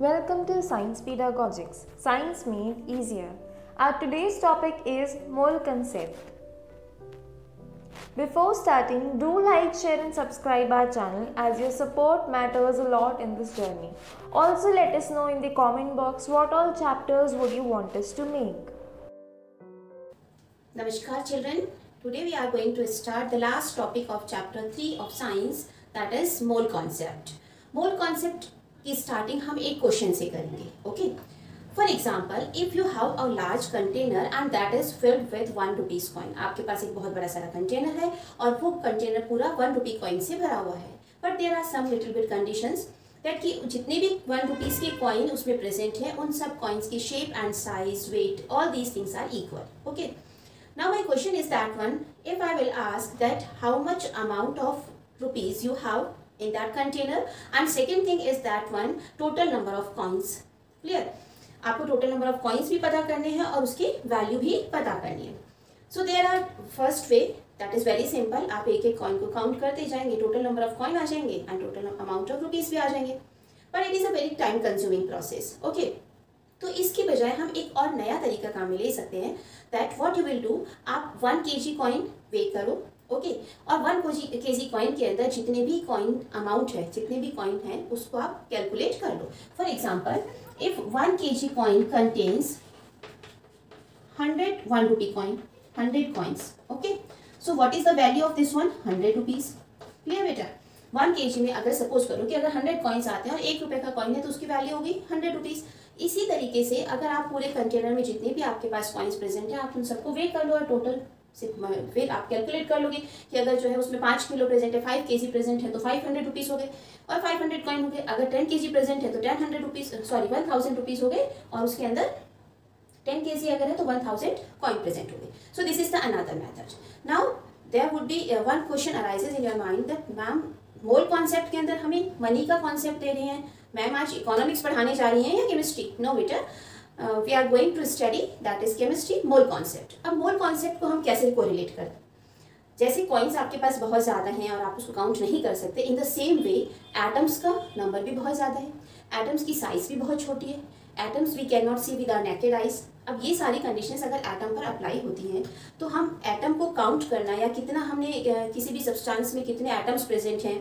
Welcome to Science Pedagogics, Science Made Easier. Our today's topic is mole concept. Before starting, do like, share and subscribe our channel as your support matters a lot in this journey. Also let us know in the comment box what all chapters would you want us to make. Namaskar children. Today we are going to start the last topic of chapter 3 of science that is mole concept. Mole concept की starting हम एक question से करेंगे okay for example if you have a large container and that is filled with one rupees coin आपके पास एक बहुत बड़ा सारा कंटेनर है और वो कंटेनर पूरा वन रुपी कॉइन से भरा हुआ है। But there are some little bit conditions that कि जितने भी वन रुपीज़ के कॉइन उसमें प्रेजेंट है, उन सब कॉइन्स की shape and size weight all these things are equal okay now my question is that one, if i will ask that how much amount of rupees you have in that container. And second thing is that one, total number of coins. Clear? आपको total number of coins भी पता करने हैं और उसकी value भी पता करनी है। So there are first way that is very simple आप एक एक कॉइन को काउंट करते जाएँगे टोटल नंबर ऑफ़ कॉइन आ जाएँगे and total amount of rupees भी आ जाएँगे। But it is a very time consuming process okay तो इसके बजाय हम एक और नया तरीका काम में ले सकते हैं that what you will do आप वन के जी कॉइन वे करो ओके और वन के जी कॉइन के अंदर जितने भी कॉइन अमाउंट है, जितने भी कॉइन है, उसको आप कैलकुलेट कर लो। For example if one K G coin contains hundred one rupee coin hundred coins okay so what is the value of this one hundred rupees clear बेटा? वन के जी में अगर suppose करो कि अगर hundred coins आते हैं और एक रुपए का कॉइन है तो उसकी वैल्यू होगी हंड्रेड रुपीज़ इसी तरीके से अगर आप पूरे कंटेनर में जितने भी आपके पास कॉइन्स प्रेजेंट है, आप उन सबको वेट कर लो और टोटल फिर आप कैलकुलेट कर लोगे कि अगर जो है उसमें पाँच किलो प्रेजेंट है फाइव के जी प्रेजेंट है तो फाइव हंड्रेड रुपीज़ हो गए। और फाइव हंड्रेड कॉइन हो गए। अगर टेन के जी प्रेजेंट है तो ten hundred rupees sorry one thousand rupees हो गए। और उसके अंदर टेन के जी अगर है तो वन थाउज़ेंड कॉइन प्रेजेंट हो गए। So this is the another method now there would be one question arises in your mind that ma'am mole concept के अंदर हमें मनी का कॉन्सेप्ट दे रहे हैं। मैम आज इकोनॉमिक्स पढ़ाने जा रही हैं या केमिस्ट्री नो बेटा। We are going to study that is chemistry mole concept अब मोल कॉन्सेप्ट को हम कैसे कोरिलेट करें जैसे कॉइन्स आपके पास बहुत ज़्यादा हैं और आप उसको काउंट नहीं कर सकते in the same way atoms का नंबर भी बहुत ज़्यादा है। एटम्स की साइज़ भी बहुत छोटी है। Atoms we can not see with our naked eyes अब ये सारी कंडीशंस अगर एटम पर अप्लाई होती हैं तो हम एटम को काउंट करना या कितना हमने किसी भी सब्सटेंस में कितने एटम्स प्रेजेंट हैं,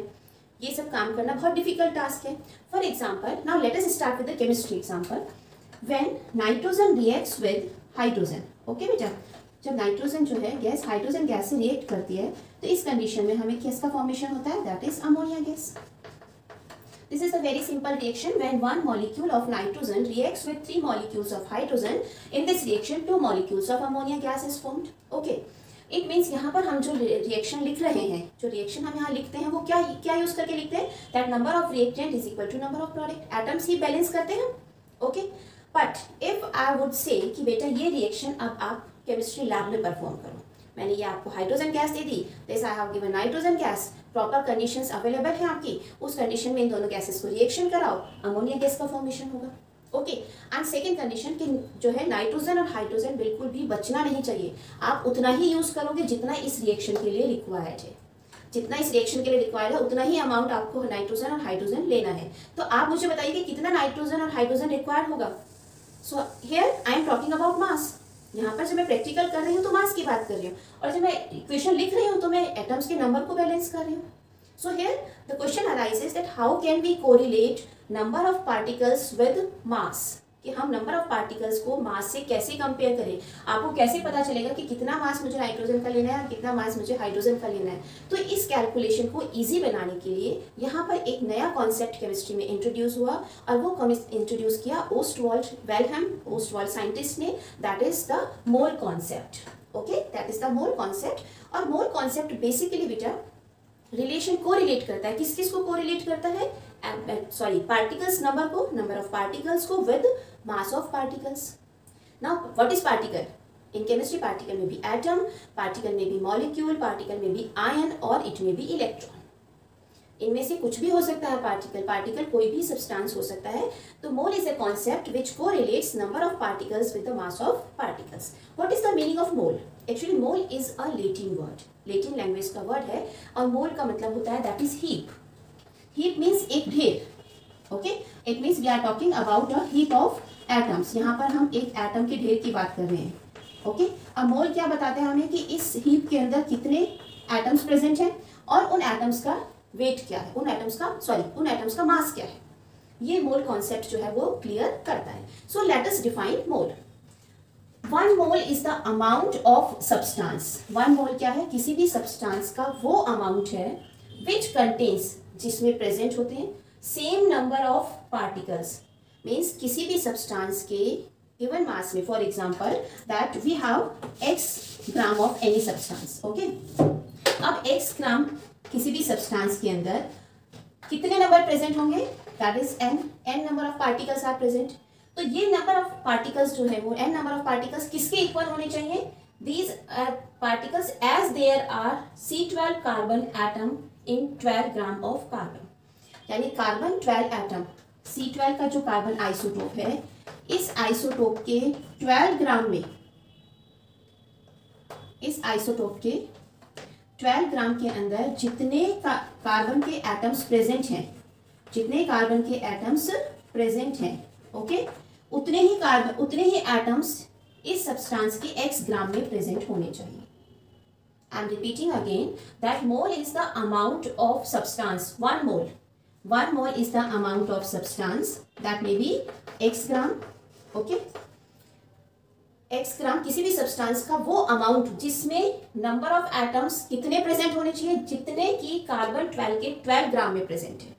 ये सब काम करना बहुत डिफ़िकल्ट टास्क है। For example now let start with the chemistry example when nitrogen reacts with hydrogen okay बेटा? जब नाइट्रोजन जो है गैस हाइड्रोजन गैस से रिएक्ट करती है तो इस कंडीशन में हमें किसका फॉर्मेशन होता है? That is ammonia gas This is a very simple reaction when one molecule of nitrogen reacts with three molecules of hydrogen. In this reaction, two molecules of ammonia gas is formed. Okay. It means यहाँ पर हम जो reaction लिख रहे हैं जो reaction हम यहाँ लिखते हैं वो क्या क्या यूज़ करके लिखते हैं? That number of reactant is equal to number of product atoms he balance करते हैं okay but if I would say कि बेटा ये रिएक्शन अब आप केमिस्ट्री लैब में परफॉर्म करो। मैंने ये आपको हाइड्रोजन गैस दे दी this I have given nitrogen gas proper conditions available है आपकी, उस कंडीशन में इन दोनों गैसेस को रिएक्शन कराओ अमोनिया गैस का फॉर्मेशन होगा। ओके एंड सेकेंड कंडीशन कि जो है नाइट्रोजन और हाइड्रोजन बिल्कुल भी बचना नहीं चाहिए। आप उतना ही यूज़ करोगे जितना इस रिएक्शन के लिए रिक्वायर्ड है। जितना इस रिएक्शन के लिए रिक्वायर्ड है, उतना ही अमाउंट आपको नाइट्रोजन और हाइड्रोजन लेना है। तो आप मुझे बताइए कि कितना नाइट्रोजन और हाइड्रोजन रिक्वायर्ड होगा? So here I am talking about mass यहाँ पर जब मैं प्रैक्टिकल कर रही हूँ तो मास की बात कर रही हूँ। और जब मैं इक्वेशन लिख रही हूँ तो मैं एटम्स के नंबर को बैलेंस कर रही हूँ। So here the question arises that how can we correlate number of particles with mass कि हम नंबर ऑफ़ पार्टिकल्स को मास से कैसे कंपेयर करें? आपको कैसे पता चलेगा कि कितना मास मुझे नाइट्रोजन का लेना है और कितना मास मुझे हाइड्रोजन का लेना है? तो इस कैलकुलेशन को इजी बनाने के लिए यहाँ पर एक नया कॉन्सेप्ट केमिस्ट्री में इंट्रोड्यूस हुआ और वो इंट्रोड्यूस किया ओस्टवॉल्ड वेलहम ओस्टवॉल्ड साइंटिस्ट ने. That is the mole concept okay that is the mole concept और मोल कॉन्सेप्ट बेसिकली बेटा रिलेशन को रिलेट करता है. किस किस को को रिलेट करता है? सॉरी पार्टिकल्स नंबर को नंबर ऑफ़ पार्टिकल्स को with mass of particles. Now, what is particle? In chemistry, particle may be atom, particle may be molecule, particle may be ion or it may be electron. इनमें से कुछ भी हो सकता है particle particle कोई भी सब्सटेंस हो सकता है। तो मोल इज़ अ कॉन्सेप्ट विच को relates number of particles with the mass of particles what is the meaning of mole actually mole is a Latin word Latin language का वर्ड है। और मोल का मतलब होता है that is heap heap means एक ढेर okay it means we are talking about a heap of atoms यहाँ पर हम एक एटम के ढेर की बात कर रहे हैं। ओके अब मोल क्या बताते हैं हमें कि इस हीप के अंदर कितने एटम्स प्रेजेंट हैं और उन एटम्स का वेट क्या है? उन एटम्स का सॉरी उन एटम्स का मास क्या है? ये मोल कॉन्सेप्ट जो है वो क्लियर करता है। So let us define mole. One mole is the amount of substance one mole क्या है? किसी भी सब्सटेंस का वो अमाउंट है विच कंटेन्स जिसमें प्रेजेंट होते हैं same number of particles means किसी भी सब्सटेंस के गिवन मास में for example that we have x gram of any substance okay अब एक्स ग्राम किसी भी सब्सटेंस के अंदर कितने नंबर प्रेजेंट होंगे? That is n n number of particles are present तो ये नंबर ऑफ़ पार्टिकल्स जो है वो एन नंबर ऑफ़ पार्टिकल्स किसके इक्वल होने चाहिए? These particles as there are C twelve carbon atom in twelve gram of carbon यानी carbon twelve atom C twelve का जो कार्बन आइसोटोप है इस आइसोटोप के ट्वेल्व ग्राम में इस आइसोटोप के ट्वेल्व ग्राम के अंदर जितने का, कार्बन के एटम्स प्रेजेंट हैं जितने कार्बन के एटम्स प्रेजेंट हैं ओके उतने ही कार्बन उतने ही एटम्स इस सब्सटेंस के एक्स ग्राम में प्रेजेंट होने चाहिए। I am repeating again that mole is the amount of substance one mole one mole is the amount of substance that may be x gram okay x gram किसी भी substance का वो amount जिसमें number of atoms कितने present होने चाहिए, जितने की कार्बन ट्वेल्व के ट्वेल्व ग्राम में प्रेजेंट है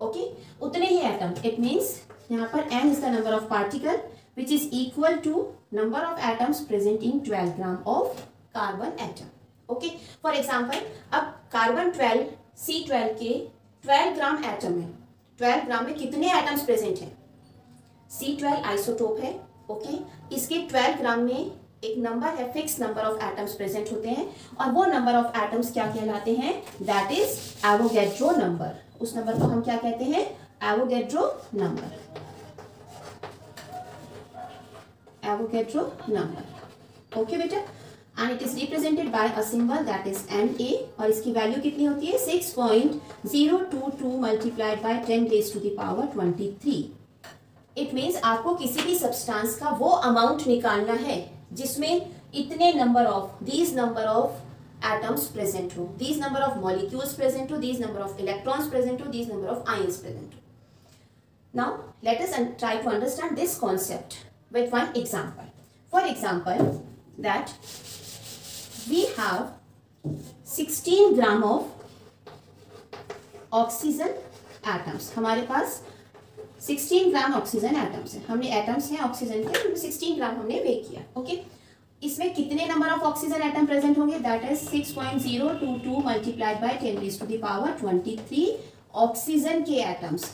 ओके okay? उतने ही एटम इट मीन्स यहाँ पर n is the number of particle which is equal to number of atoms present in 12 gram of carbon atom okay for example अब carbon 12 C12 के 12 gram atom है। 12 gram में कितने atoms present हैं? C12 isotope है okay okay? इसके 12 gram में एक नंबर है fix number of atoms present होते हैं। और वो नंबर ऑफ़ एटम्स क्या कहलाते हैं? दैट इज़ एवोगेड्रो नंबर उस नंबर को हम क्या कहते हैं? Avogadro number Avogadro number okay बेटा? And it is represented by a symbol that is N A और इसकी वैल्यू कितनी होती है six point zero two two multiplied by ten raise to the power twenty three it means आपको किसी भी substance का वो अमाउंट निकालना है जिसमें इतने number of these number of atoms present ho these number of molecules present ho these number of electrons present ho these number of ions present ho now let us try to understand this concept with one example for example that we have 16 gram of oxygen atoms हमारे पास 16 gram oxygen atoms है। हमने atoms हैं oxygen के 16 ग्राम हमने वे किया okay? इसमें कितने number of oxygen atom present होंगे? That is six point zero two two multiplied by ten to the power twenty three oxygen के एटम्स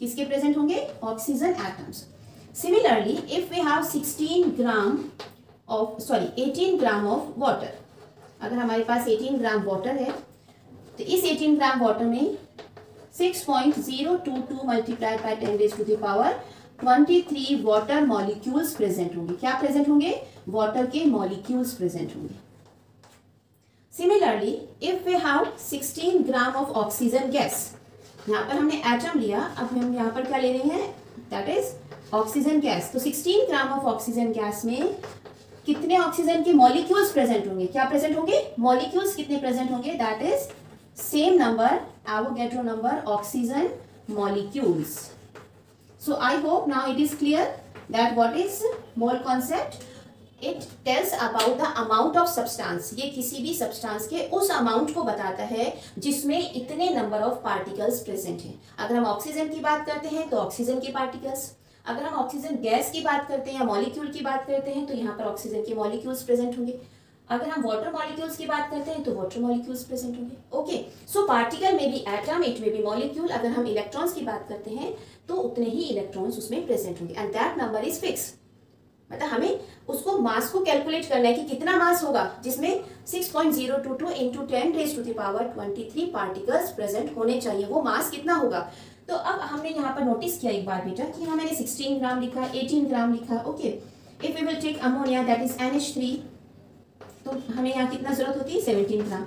किसके प्रेजेंट होंगे? Oxygen atoms similarly if we have sixteen gram of sorry eighteen gram of water अगर हमारे पास eighteen gram water है तो इस eighteen gram water में six point zero two two multiplied by ten to the power twenty three water molecules present होंगे। क्या present होंगे? वाटर के मॉलिक्यूल्स प्रेजेंट होंगे। Similarly if we have 16 gram of oxygen gas यहाँ पर हमने atom लिया, अब हम यहाँ पर क्या ले रहे हैं? दैट इज़ ऑक्सीजन गैस तो 16 ग्राम ऑफ़ ऑक्सीजन गैस में कितने ऑक्सीजन के मॉलिक्यूल्स प्रेजेंट होंगे? क्या प्रेजेंट होंगे? मॉलिक्यूल्स कितने प्रेजेंट होंगे? That is same number Avogadro number oxygen molecules so, i hope now it is clear that what is mole concept? It tells about the amount of substance ये किसी भी substance के उस amount को बताता है जिसमें इतने नंबर ऑफ़ पार्टिकल्स प्रेजेंट हैं। अगर हम ऑक्सीजन की बात करते हैं तो ऑक्सीजन के पार्टिकल्स अगर हम ऑक्सीजन गैस की बात करते हैं या मॉलिक्यूल की बात करते हैं तो यहाँ पर ऑक्सीजन के मॉलिक्यूल्स प्रेजेंट होंगे। अगर हम वाटर मॉलिक्यूल्स की बात करते हैं तो वाटर मॉलिक्यूल्स प्रेजेंट होंगे। ओके सो पार्टिकल में भी एटम इट में भी मॉलिक्यूल अगर हम इलेक्ट्रॉन्स की बात करते हैं तो उतने ही इलेक्ट्रॉन्स उसमें प्रेजेंट होंगे। And that number is fix मतलब हमें उसको मास को कैलकुलेट करना है कि कितना मास होगा, जिसमें 6.022 point zero two two into ten raise to the power twenty three particles present होने चाहिए। वो मास कितना होगा? तो अब हमने यहाँ पर नोटिस किया एक बार बेटा कि हाँ मैंने 16 ग्राम लिखा 18 ग्राम लिखा okay if we will take ammonia that is N तो हमें यहाँ कितना ज़रूरत होती है? 17 ग्राम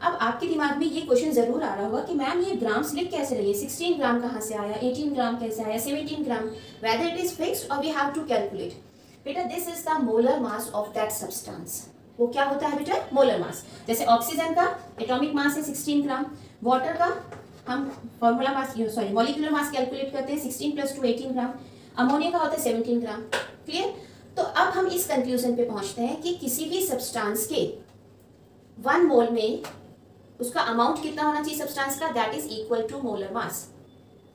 अब आपके दिमाग में ये क्वेश्चन ज़रूर आ रहा होगा कि मैम ये ग्राम्स लिख कैसे रही है? 16 ग्राम कहाँ से आया? 18 ग्राम कैसे आया? 17 gram whether it is fixed और वी हैव टू कैलकुलेट बेटा this is the molar mass of that substance वो क्या होता है बेटा? मोलर मास जैसे ऑक्सीजन का एटॉमिक मास है 16 ग्राम वाटर का हम formula mass sorry molecular mass calculate करते हैं 16 प्लस टू 18 ग्राम अमोनिया का होता है 17 ग्राम क्लियर तो अब हम इस कंक्लूजन पे पहुँचते हैं कि किसी भी सब्सटेंस के वन मोल में उसका अमाउंट कितना होना चाहिए सब्सटेंस का? That is equal to molar mass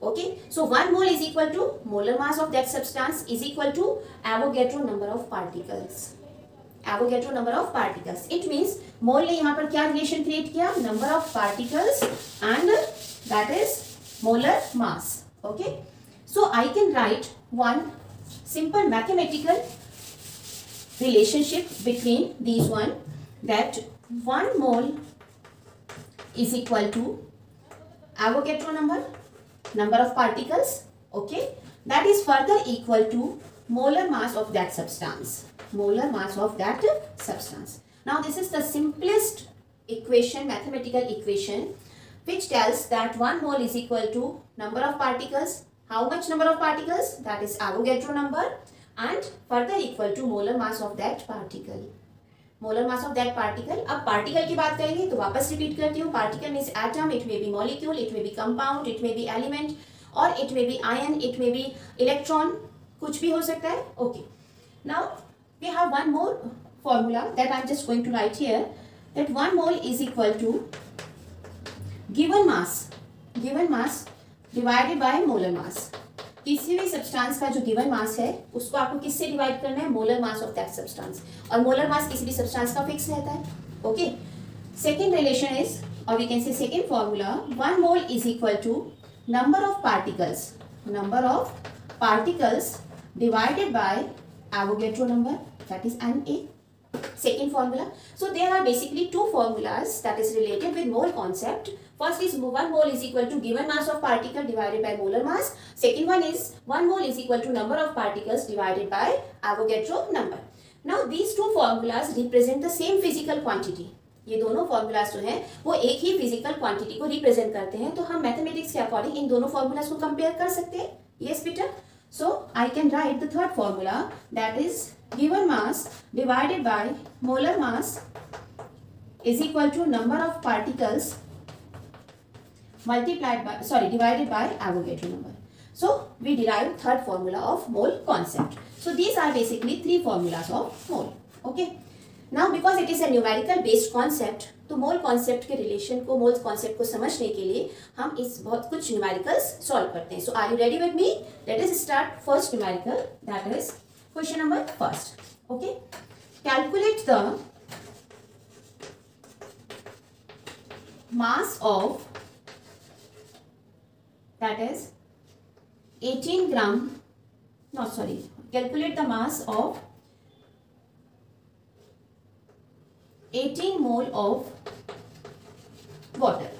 okay? So, one mole is equal to molar mass of that substance is equal to avogadro number of particles. avogadro number of particles it means mole ने यहाँ पर क्या relation create किया number of particles and that is molar mass okay so I can write one simple mathematical relationship between these one that one mole is equal to Avogadro number, number of particles, okay, that is further equal to molar mass of that substance, Molar mass of that substance. Now this is the simplest equation, mathematical equation, which tells that one mole is equal to number of particles, how much number of particles, that is Avogadro number, and further equal to molar mass of that particle. Molar mass of that particle अब particle की बात करेंगे तो वापस repeat करती हूँ particle means atom it may be molecule it may be compound it may be element और it may be ion it may be electron कुछ भी हो सकता है okay now we have one more formula that I'm just going to write here, that 1 mole is equal to given mass given mass divided by molar mass. किसी भी substance का जो given mass है, उसको आपको किससे डिवाइड करना है? Molar mass of that substance और मोलर मास किसी भी सब्सटेंस का फिक्स रहता है. ओके सेकेंड रिलेशन इज़ और we can say second formula one mole is equal to number of particles number of particles divided by Avogadro number. That is an A second formula so there are basically two formulas that is related with mole concept first is one mole is equal to given mass of particle divided by molar mass second one is one mole is equal to number of particles divided by avogadro number now these two formulas represent the same physical quantity ये दोनों formulas जो हैं वो एक ही physical quantity को represent करते हैं तो हम मैथमेटिक्स के अकॉर्डिंग इन दोनों फॉर्मूलाज को कंपेयर कर सकते हैं यस बेटा so I can write the third formula that is given mass divided by molar mass is equal to number of particles multiplied by sorry divided by Avogadro number. So we derived third formula of mole concept. So these are basically three formulas of mole. Okay. Now because it is a numerical based concept तो mole concept के relation को mole concept को समझने के लिए हम इस बहुत कुछ न्यूमेरिकल्स सॉल्व करते हैं so are you ready with me let us start first numerical that is question number first okay calculate the mass of that is 18 gram no sorry calculate the mass of 18 mole of water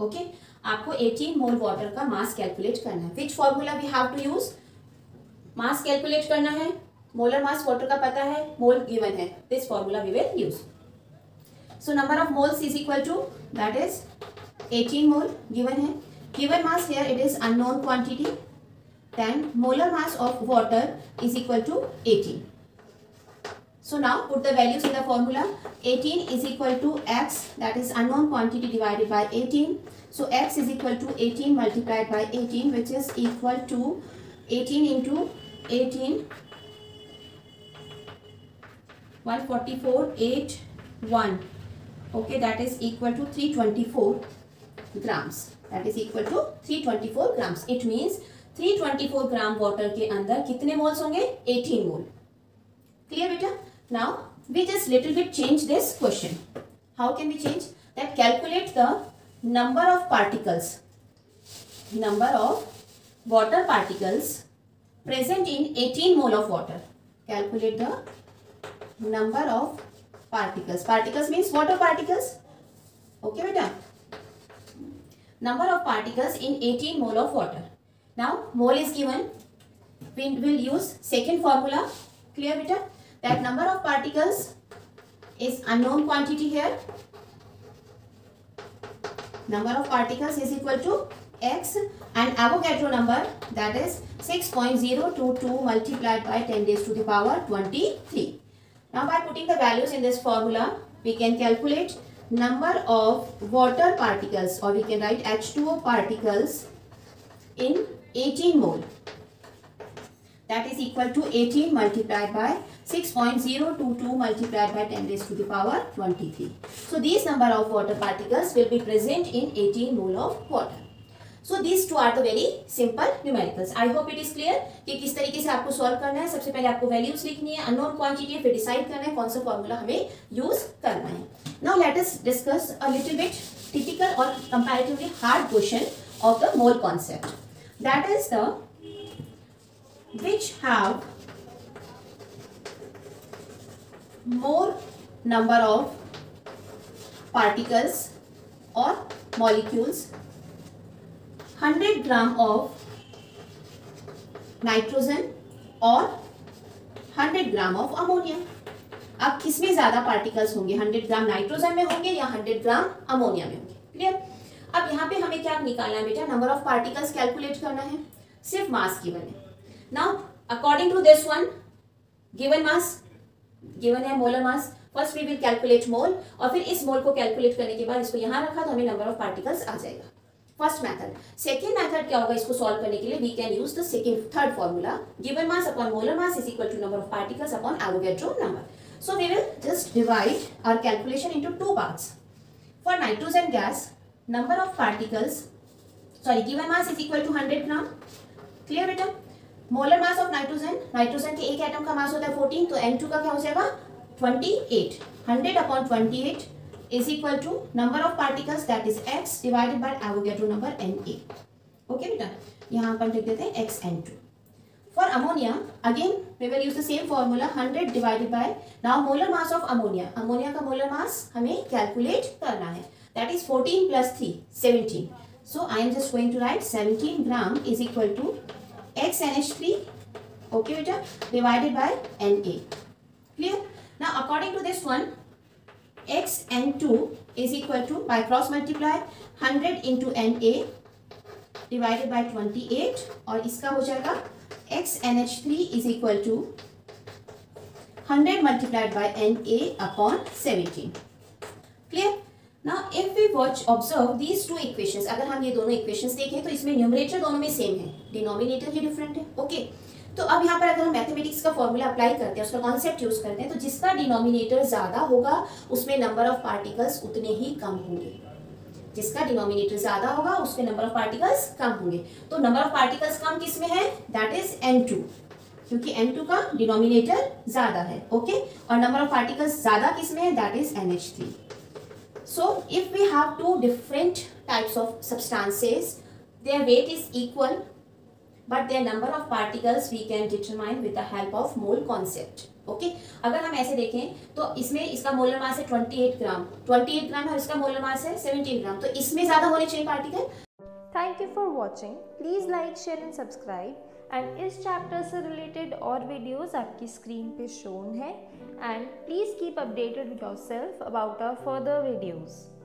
okay आपको 18 mole water का mass calculate करना है। Which formula we have to use mass calculate करना है molar mass water का पता है mole given है। This formula we will use so number of moles is equal to that is 18 mole given है। Given mass here it is unknown quantity then molar mass of water is equal to 18 so now put the values in the formula 18 is equal to x that is unknown quantity divided by 18 so x is equal to 18 multiplied by 18 which is equal to 18 into 18 144 8 1 okay that is equal to 324 grams that is equal to 324 grams it means 324 gram water के अंदर कितने moles होंगे 18 mole clear बेटा now we just little bit change this question how can we change that calculate the number of particles number of water particles present in 18 mole of water. Calculate the number of particles. Particles means water particles. Okay beta number of particles in 18 mole of water. Now mole is given. We will use second formula. Clear beta that number of particles is unknown quantity here. Number of particles is equal to x and Avogadro number that is 6.022 multiplied by 10 raised to the power 23. Now by putting the values in this formula, we can calculate number of water particles or we can write H2O particles in 18 mole. That is equal to 18 multiplied by 6.022 multiplied by 10 raised to the power 23. So these number of water particles will be present in 18 mole of water. So this two are the very simple numericals I hope it is clear कि किस तरीके से आपको solve करना है। सबसे पहले आपको वैल्यूज़ लिखनी है अननोन क्वांटिटी फिर डिसाइड करना है कौन सा फॉर्मूला हमें यूज़ करना है। Now let us discuss a little bit typical और comparatively hard question of the mole concept that is the which have more number of particles or molecules 100 gram of nitrogen और 100 gram of ammonia अब किसमें ज़्यादा particles होंगे? 100 gram nitrogen में होंगे या 100 gram ammonia में होंगे? क्लियर अब यहाँ पे हमें क्या निकालना है बेटा? नंबर ऑफ़ पार्टिकल्स कैलकुलेट करना है। सिर्फ़ मास गिवन है। Now according to this one given mass given है molar mass first we will calculate mole और फिर इस मोल को कैलकुलेट करने के बाद इसको यहाँ रखा तो हमें नंबर ऑफ़ पार्टिकल्स आ जाएगा। First method. सेकेंड मेथड क्या होगा इसको सॉल्व करने के लिए? We can use the second third formula given mass upon molar mass is equal to number of particles upon Avogadro number so we will just divide our calculation into two parts for nitrogen gas number of particles sorry given mass is equal to 100 gram clear बेटा? Molar mass of nitrogen nitrogen के एक atom का mass होता है 14 तो N2 का क्या हो जाएगा? 28 100 upon 28 is equal to number of particles that is x divided by Avogadro number Na. Okay बेटा यहाँ अपन लिख देते हैं x n2. For ammonia again we will use the same formula 100 divided by now molar mass of ammonia. Ammonia का molar mass हमें calculate करना है. That is 14 plus 3 17. So I am just going to write 17 gram is equal to x NH3 okay बेटा divided by Na. Clear? Now according to this one x n2 is equal to by cross multiply 100 into na divided by 28 और इसका हो जाएगा x nh3 is equal to 100 multiplied by na upon 17 clear now if we watch observe these two equations अगर हम ये दोनों equations देखें तो इसमें न्यूमरेटर दोनों में सेम है डिनोमिनेटर ही डिफरेंट है ओके okay? तो अब यहाँ पर अगर हम मैथमेटिक्स का फॉर्मूला अप्लाई करते हैं, उसका कॉन्सेप्ट यूज़ करते हैं तो जिसका डिनोमिनेटर ज़्यादा होगा, उसमें नंबर ऑफ़ पार्टिकल्स उतने ही कम होंगे। जिसका डिनोमिनेटर ज़्यादा होगा, उसमें नंबर ऑफ़ पार्टिकल्स कम होंगे। तो नंबर ऑफ़ पार्टिकल्स कम किसमें है? दैट इज़ एन टू क्योंकि N2 का डिनोमिनेटर ज़्यादा है ओके? और नंबर ऑफ़ पार्टिकल्स ज़्यादा किसमें है? That is NH3 so, if we have two different types of substances, their weight is equal but their number of particles we can determine with the help of mole concept. Okay अगर हम ऐसे देखें तो इसमें इसका molar mass है 28 ग्राम 28 ग्राम और इसका मोलर मास है 17 ग्राम तो इसमें ज़्यादा होने चाहिए particle thank you for watching please like share and subscribe and इस चैप्टर से रिलेटेड और वीडियोस आपकी स्क्रीन पे शोन है. And please keep updated yourself about our further videos